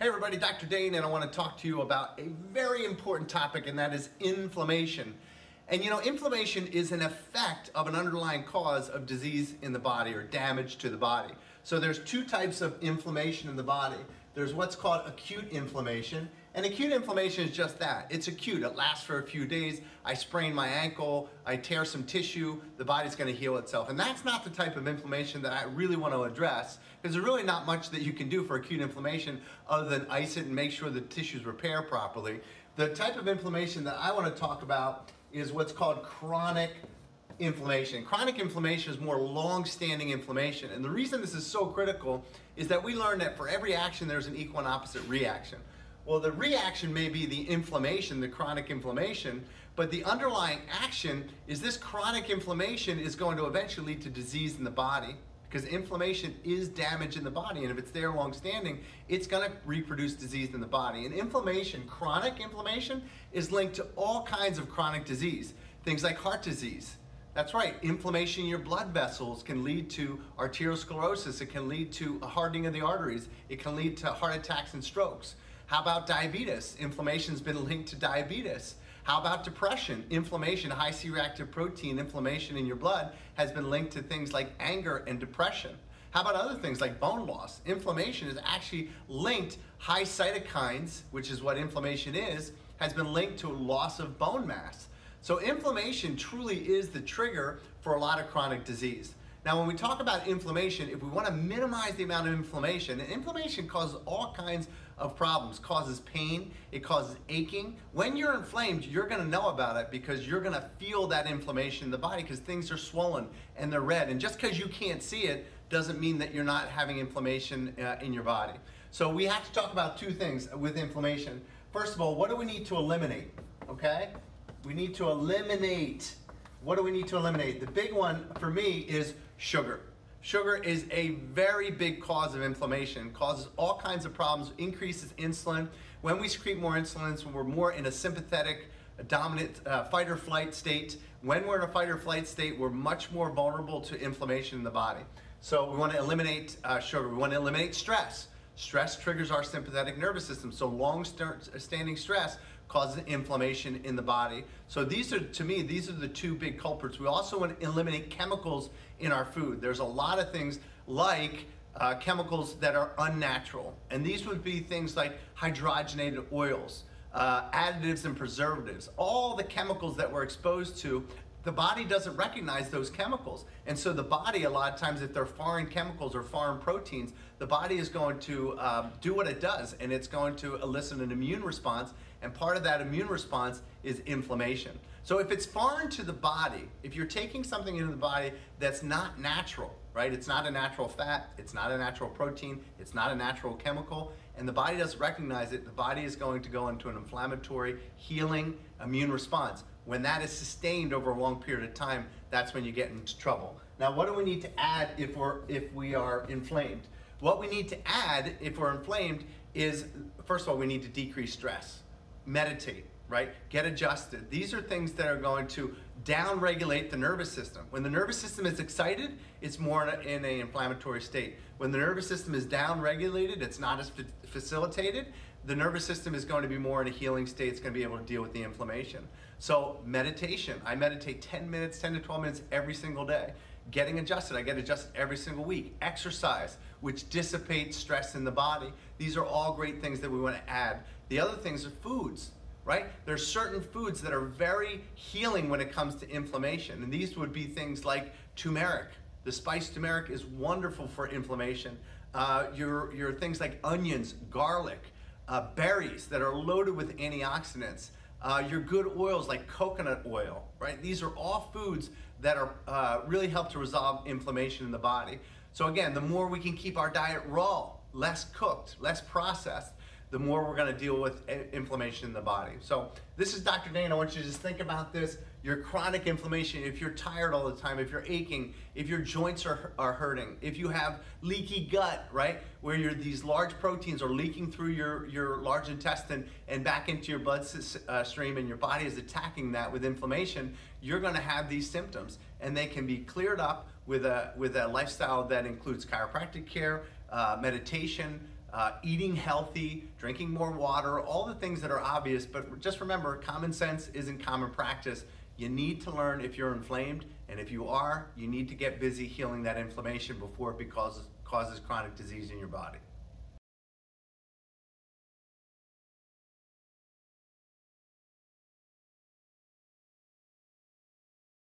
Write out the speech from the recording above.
Hey everybody, Dr. Dane, and I want to talk to you about a very important topic, and that is inflammation. And you know, inflammation is an effect of an underlying cause of disease in the body or damage to the body. So there's two types of inflammation in the body. There's what's called acute inflammation, and acute inflammation is just that. It's acute. It lasts for a few days. I sprain my ankle, I tear some tissue, the body's going to heal itself. And that's not the type of inflammation that I really want to address because there's really not much that you can do for acute inflammation other than ice it and make sure the tissues repair properly. The type of inflammation that I want to talk about is what's called chronic inflammation. Chronic inflammation is more long-standing inflammation. And the reason this is so critical is that we learned that for every action, there's an equal and opposite reaction. Well, the reaction may be the inflammation, the chronic inflammation, but the underlying action is this chronic inflammation is going to eventually lead to disease in the body because inflammation is damage in the body and if it's there long standing it's going to reproduce disease in the body and inflammation chronic inflammation is linked to all kinds of chronic disease things like heart disease that's right. Inflammation in your blood vessels can lead to arteriosclerosis. It can lead to a hardening of the arteries. It can lead to heart attacks and strokes. How about diabetes? Inflammation's been linked to diabetes. How about depression? Inflammation, high C-reactive protein inflammation in your blood has been linked to things like anger and depression. How about other things like bone loss? Inflammation is actually linked, high cytokines, which is what inflammation is, has been linked to loss of bone mass. So inflammation truly is the trigger for a lot of chronic disease. Now, when we talk about inflammation, if we want to minimize the amount of inflammation, and inflammation causes all kinds of problems, causes pain, it causes aching. When you're inflamed, you're going to know about it because you're going to feel that inflammation in the body because things are swollen and they're red. And just because you can't see it doesn't mean that you're not having inflammation uh, in your body. So we have to talk about two things with inflammation. First of all, what do we need to eliminate? Okay? We need to eliminate. What do we need to eliminate? The big one for me is sugar. Sugar is a very big cause of inflammation, causes all kinds of problems, increases insulin. When we secrete more insulin, when we're more in a sympathetic, dominant uh, fight or flight state, when we're in a fight or flight state, we're much more vulnerable to inflammation in the body. So we want to eliminate uh, sugar. We want to eliminate stress. Stress triggers our sympathetic nervous system. So long-standing stress causes inflammation in the body. So these are, to me, these are the two big culprits. We also want to eliminate chemicals in our food. There's a lot of things like uh, chemicals that are unnatural. And these would be things like hydrogenated oils, uh, additives and preservatives, all the chemicals that we're exposed to the body doesn't recognize those chemicals. And so the body, a lot of times, if they're foreign chemicals or foreign proteins, the body is going to um, do what it does and it's going to elicit an immune response. And part of that immune response is inflammation. So if it's foreign to the body, if you're taking something into the body that's not natural, right? It's not a natural fat, it's not a natural protein, it's not a natural chemical, and the body doesn't recognize it, the body is going to go into an inflammatory, healing immune response. When that is sustained over a long period of time, that's when you get into trouble. Now, what do we need to add if, we're, if we are inflamed? What we need to add if we're inflamed is, first of all, we need to decrease stress, meditate, right? Get adjusted. These are things that are going to downregulate the nervous system. When the nervous system is excited, it's more in an inflammatory state. When the nervous system is downregulated, it's not as facilitated, the nervous system is going to be more in a healing state. It's going to be able to deal with the inflammation. So meditation, I meditate 10 minutes, 10 to 12 minutes every single day. Getting adjusted, I get adjusted every single week. Exercise, which dissipates stress in the body. These are all great things that we want to add. The other things are foods, right? There's certain foods that are very healing when it comes to inflammation. And these would be things like turmeric. The spice turmeric is wonderful for inflammation. Uh, your, your things like onions, garlic, uh, berries that are loaded with antioxidants, uh, your good oils like coconut oil, right? These are all foods that are uh, really help to resolve inflammation in the body. So again, the more we can keep our diet raw, less cooked, less processed, the more we're gonna deal with inflammation in the body. So this is Dr. Dane. I want you to just think about this. Your chronic inflammation, if you're tired all the time, if you're aching, if your joints are, are hurting, if you have leaky gut, right, where these large proteins are leaking through your, your large intestine and back into your blood uh, stream and your body is attacking that with inflammation, you're gonna have these symptoms and they can be cleared up with a, with a lifestyle that includes chiropractic care, uh, meditation, uh, eating healthy, drinking more water, all the things that are obvious. But just remember, common sense isn't common practice. You need to learn if you're inflamed, and if you are, you need to get busy healing that inflammation before it causes, causes chronic disease in your body.